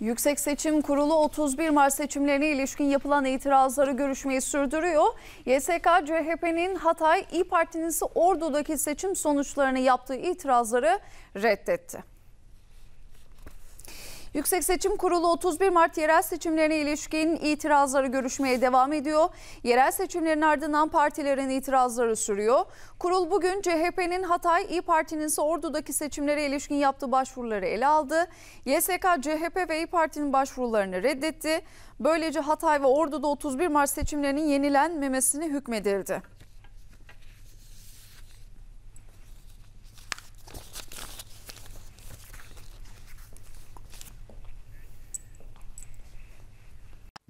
Yüksek Seçim Kurulu 31 Mart seçimlerine ilişkin yapılan itirazları görüşmeyi sürdürüyor. YSK, CHP'nin Hatay, İyi Parti'nin ise Ordu'daki seçim sonuçlarını yaptığı itirazları reddetti. Yüksek Seçim Kurulu 31 Mart yerel seçimlerine ilişkin itirazları görüşmeye devam ediyor. Yerel seçimlerin ardından partilerin itirazları sürüyor. Kurul bugün CHP'nin Hatay, İyi Parti'nin ise Ordu'daki seçimlere ilişkin yaptığı başvuruları ele aldı. YSK, CHP ve İyi Parti'nin başvurularını reddetti. Böylece Hatay ve Ordu'da 31 Mart seçimlerinin yenilenmemesini hükmedildi.